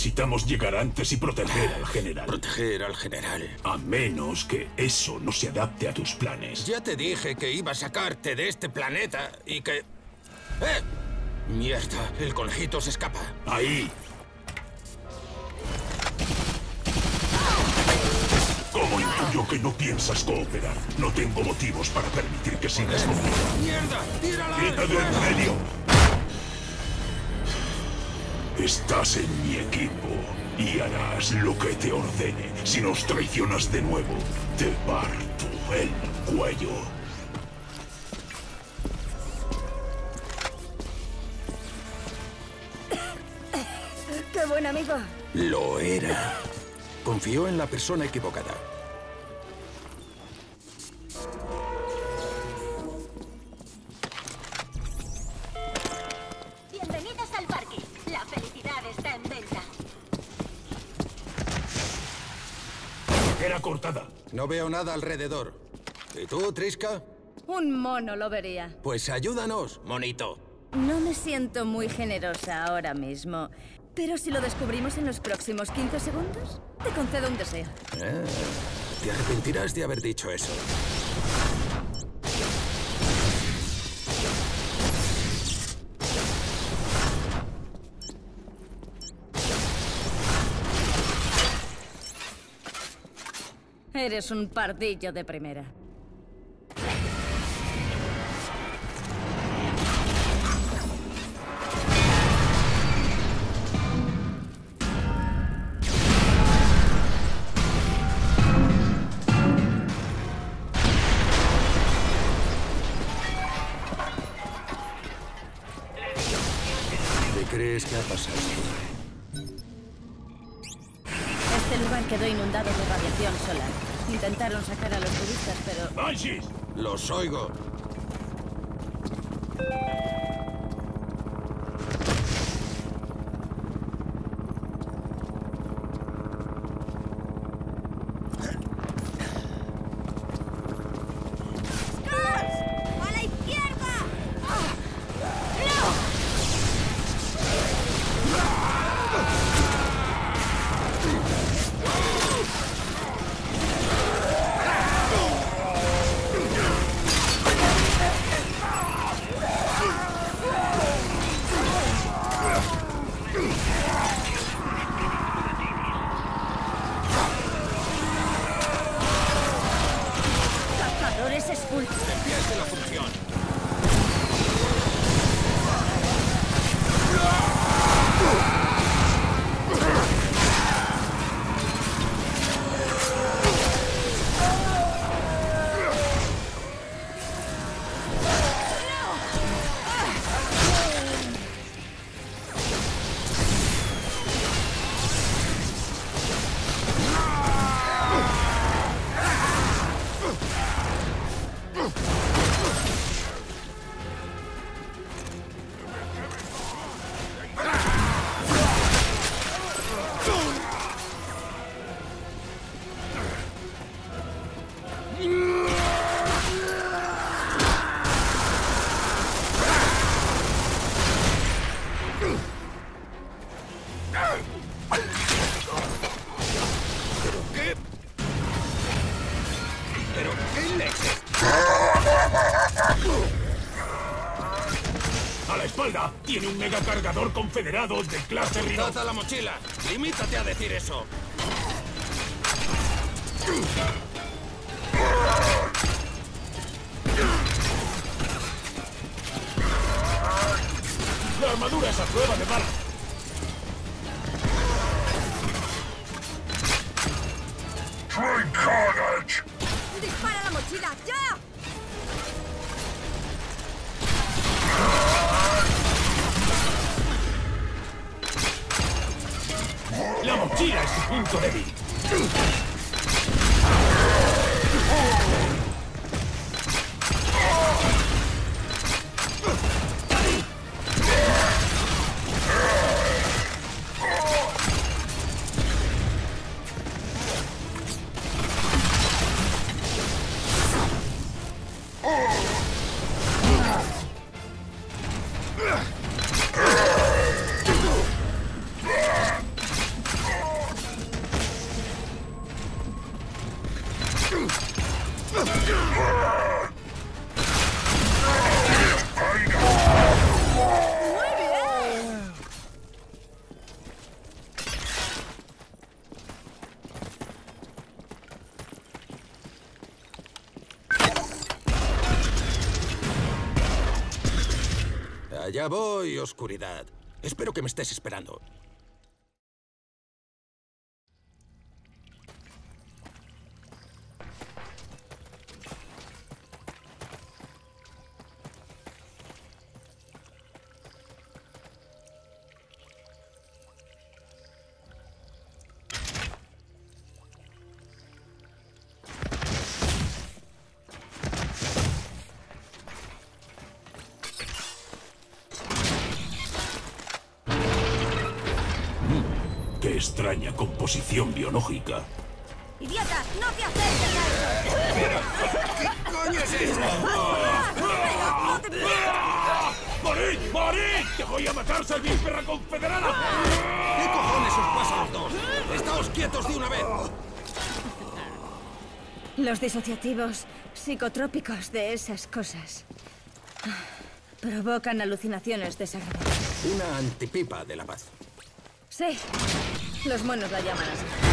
Necesitamos llegar antes y proteger al general. Proteger al general. A menos que eso no se adapte a tus planes. Ya te dije que iba a sacarte de este planeta y que... ¡Eh! Mierda, el conejito se escapa. Ahí. ¿Cómo intuyo que no piensas cooperar? No tengo motivos para permitir que sigas conmigo. ¡Mierda! ¡Tírala! ¡Quita de en medio! Estás en mi equipo y harás lo que te ordene. Si nos traicionas de nuevo, te parto el cuello. ¡Qué buen amigo! Lo era. Confió en la persona equivocada. Cortada. No veo nada alrededor. ¿Y tú, Triska? Un mono lo vería. Pues ayúdanos, monito. No me siento muy generosa ahora mismo. Pero si lo descubrimos en los próximos 15 segundos, te concedo un deseo. Ah, te arrepentirás de haber dicho eso. Eres un pardillo de primera. ¿Qué crees que ha pasado? Este lugar quedó inundado de radiación solar. Intentaron sacar a los turistas, pero... ¡Banshees! Los oigo. Desvíate la función. Tiene un megacargador confederado de clase Rhino. ¡Trata la mochila! ¡Limítate a decir eso! La armadura es a prueba de bala. Allá voy, oscuridad. Espero que me estés esperando. Extraña composición biológica. ¡Idiota! ¡No te acerques a eso! ¿Qué coño es eso? ¡No te ¡Morid! ¡Morid! ¡Te voy a matar, perra confederada! ¿Qué cojones os pasa a los dos? ¡Estáos quietos de una vez! Los disociativos psicotrópicos de esas cosas provocan alucinaciones desagradables. Una antipipa de la paz. Sí, los monos la llaman así.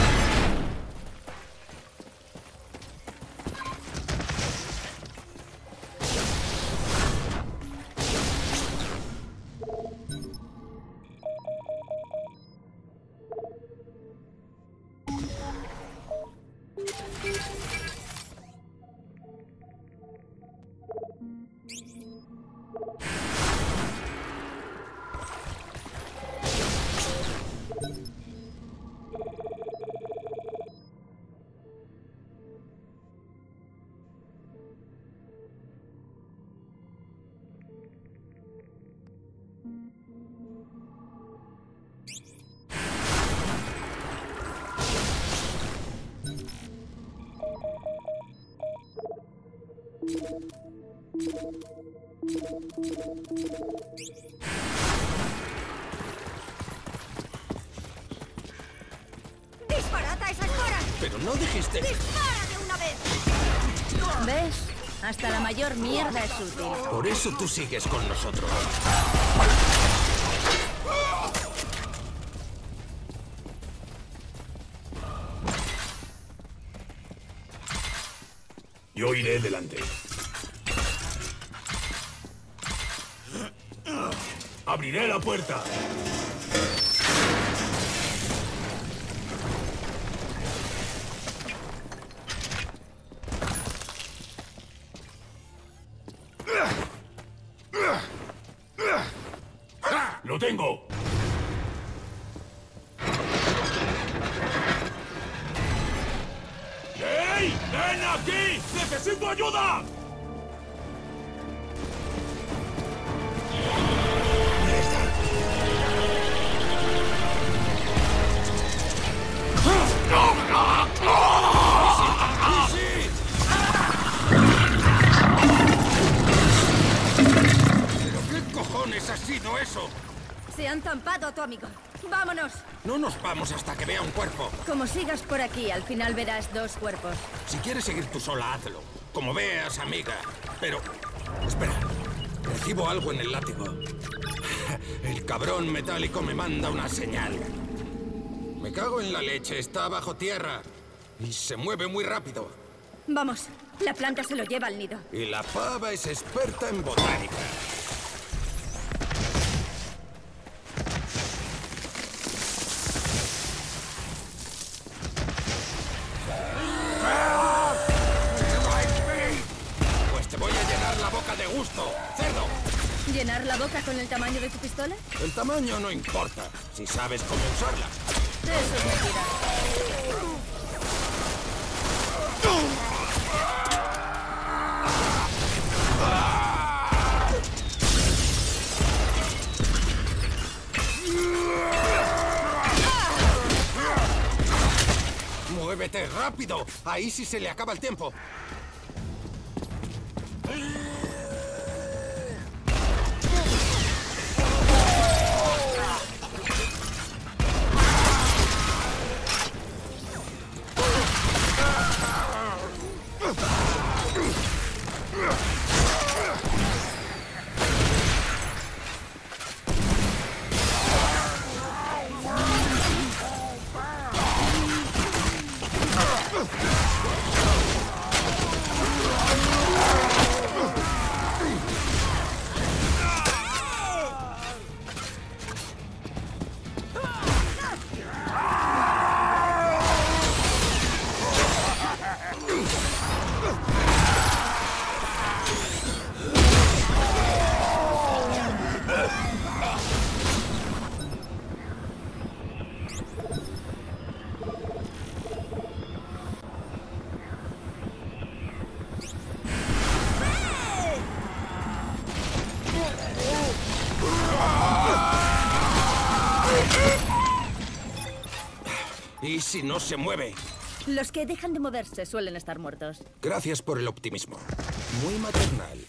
¡Disparad a esas coras! Pero no dijiste... ¡Dispara de una vez! ¿Ves? Hasta la mayor mierda es útil. Por eso tú sigues con nosotros. Yo iré delante. Abriré la puerta. Nos vamos hasta que vea un cuerpo. Como sigas por aquí, al final verás dos cuerpos. Si quieres seguir tú sola, hazlo. Como veas, amiga. Pero... Espera. Recibo algo en el látigo. El cabrón metálico me manda una señal. Me cago en la leche. Está bajo tierra. Y se mueve muy rápido. Vamos, la planta se lo lleva al nido. Y la pava es experta en botánica. De gusto, cerdo. ¿Llenar la boca con el tamaño de tu pistola? El tamaño no importa, si sabes cómo usarla. Eso es mentira. ¡Muévete rápido! Ahí sí se le acaba el tiempo. ¿Y si no se mueve? Los que dejan de moverse suelen estar muertos. Gracias por el optimismo. Muy maternal.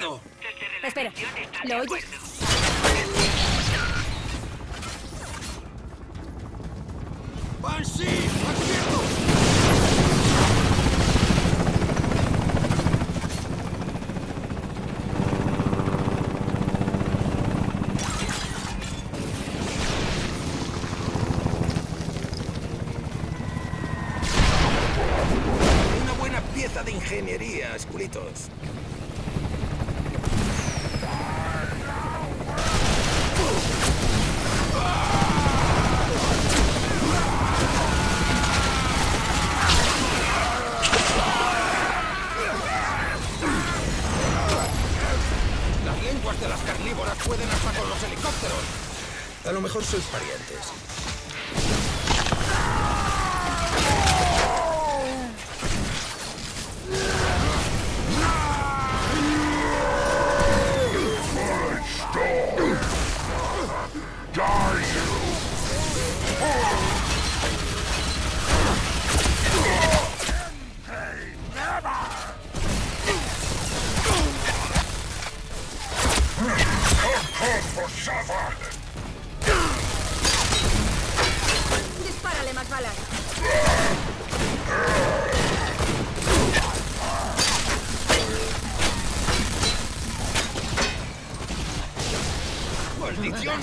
Cortado. Espera, ¿lo oyes? A lo mejor sois parientes. Funciona!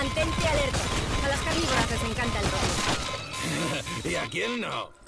Mantente alerta. A las carnívoras les encanta el rojo. ¿Y a quién no?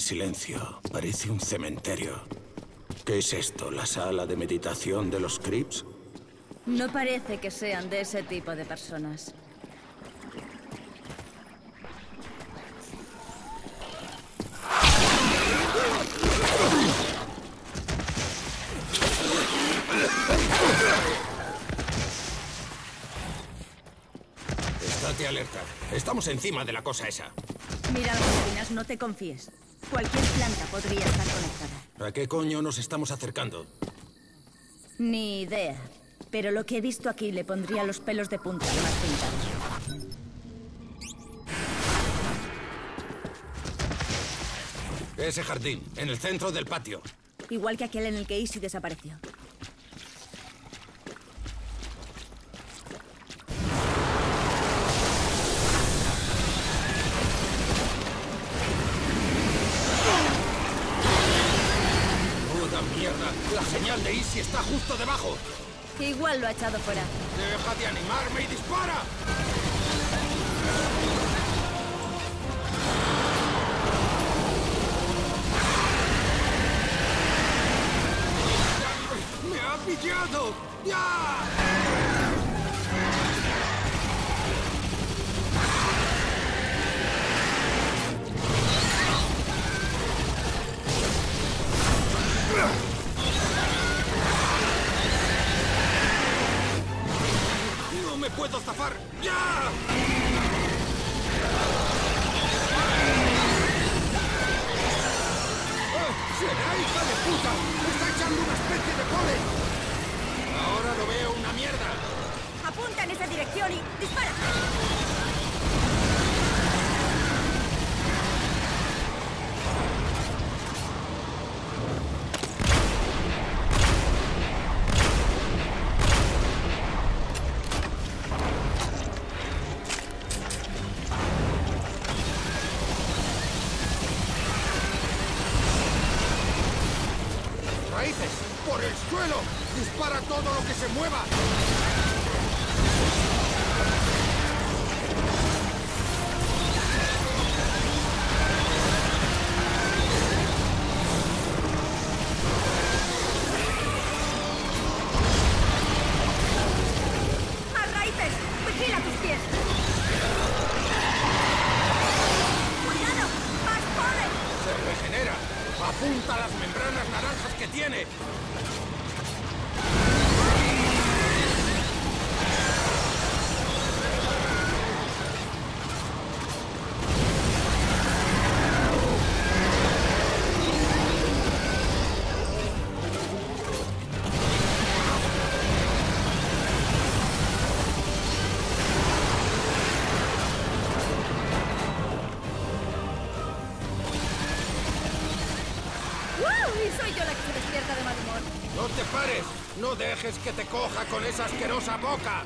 ¡Qué silencio! Parece un cementerio. ¿Qué es esto? ¿La sala de meditación de los Crips? No parece que sean de ese tipo de personas. Estate alerta. Estamos encima de la cosa esa. Mira no te confíes. Cualquier planta podría estar conectada. ¿A qué coño nos estamos acercando? Ni idea. Pero lo que he visto aquí le pondría los pelos de punta más pintados. Ese jardín, en el centro del patio. Igual que aquel en el que Easy desapareció. Easy está justo debajo. Igual lo ha echado fuera. ¡Deja de animarme y dispara! ¡Me ha pillado! ¡Ya! Me puedo zafar! ¡Ya! ¡Oh, ¡Será hija de puta! ¡Está echando una especie de polen! Ahora lo veo una mierda. Apunta en esa dirección y dispara. Dejes que te coja con esa asquerosa boca!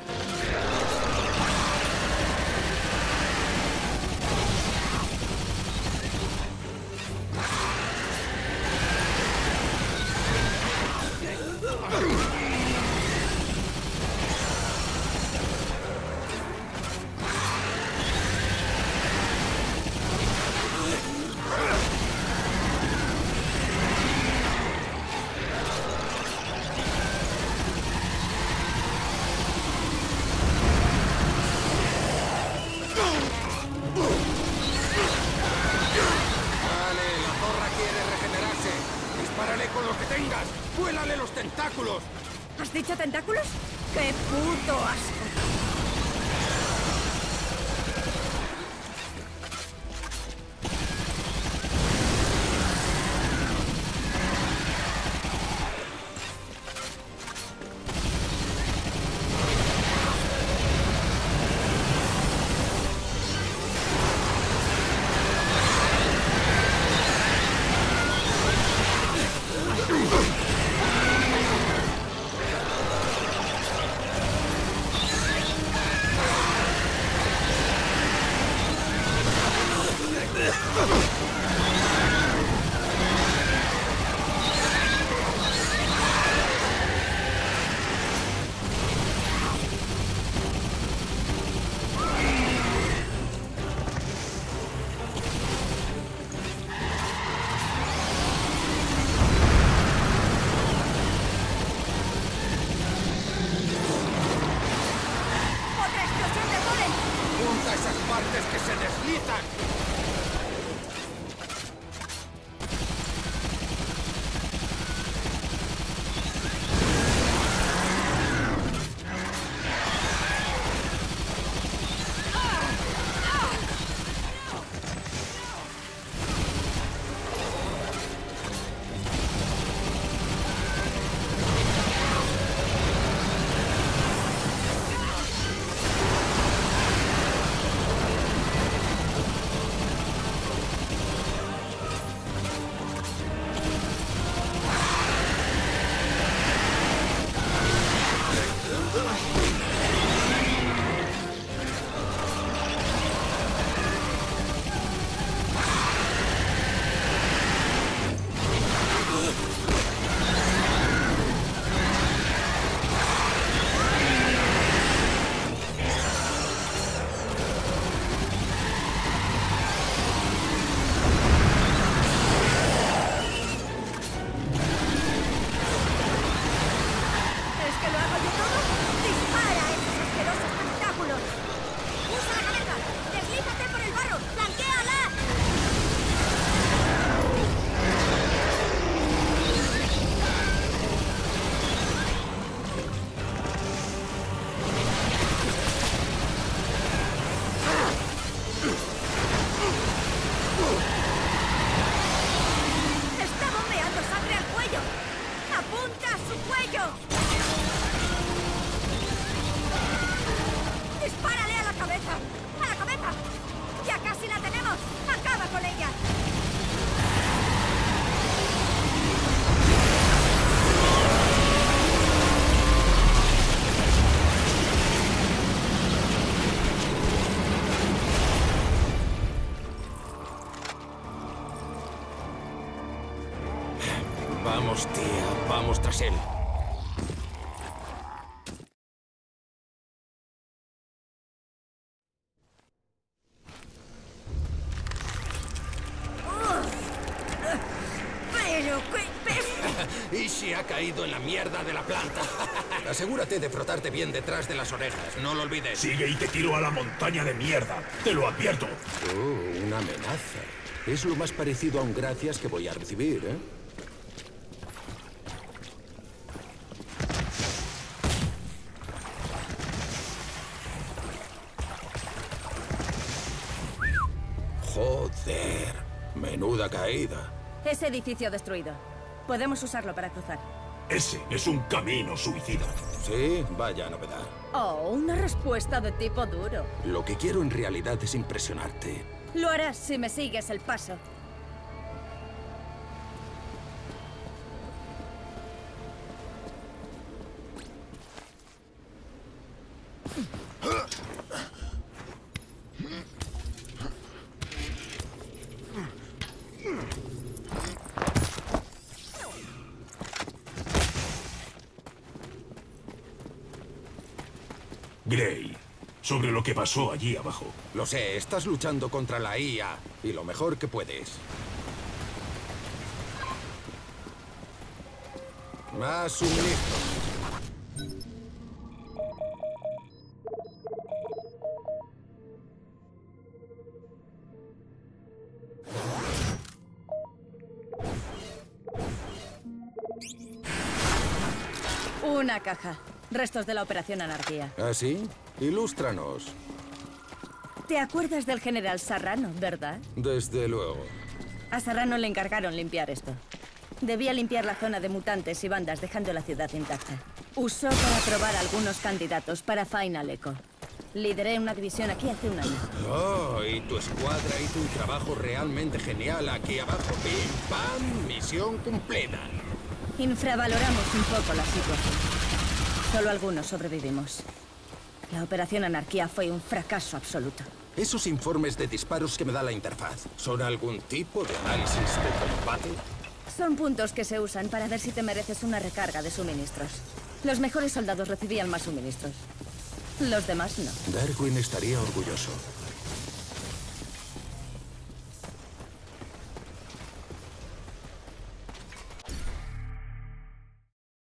Vamos, tía, vamos tras él. ¡Pero qué pesa! Y se ha caído en la mierda de la planta. Asegúrate de frotarte bien detrás de las orejas, no lo olvides. Sigue y te tiro a la montaña de mierda. Te lo advierto. Oh, una amenaza. Es lo más parecido a un gracias que voy a recibir, ¿eh? Caída. Ese edificio destruido. Podemos usarlo para cruzar. Ese es un camino suicida. Sí, vaya novedad. Oh, una respuesta de tipo duro. Lo que quiero en realidad es impresionarte. Lo harás si me sigues el paso. Sobre lo que pasó allí abajo. Lo sé, estás luchando contra la IA y lo mejor que puedes. Más suministros. Una caja. Restos de la Operación Anarquía. ¿Ah, sí? Ilústranos. ¿Te acuerdas del general Serrano, verdad? Desde luego. A Serrano le encargaron limpiar esto. Debía limpiar la zona de mutantes y bandas dejando la ciudad intacta. Usó para probar algunos candidatos para Final Echo. Lideré una división aquí hace un año. Oh, y tu escuadra hizo un trabajo realmente genial aquí abajo. Pim, pam, misión cumplida. Infravaloramos un poco la situación. Solo algunos sobrevivimos. La Operación Anarquía fue un fracaso absoluto. Esos informes de disparos que me da la interfaz, ¿son algún tipo de análisis de combate? Son puntos que se usan para ver si te mereces una recarga de suministros. Los mejores soldados recibían más suministros. Los demás no. Darwin estaría orgulloso.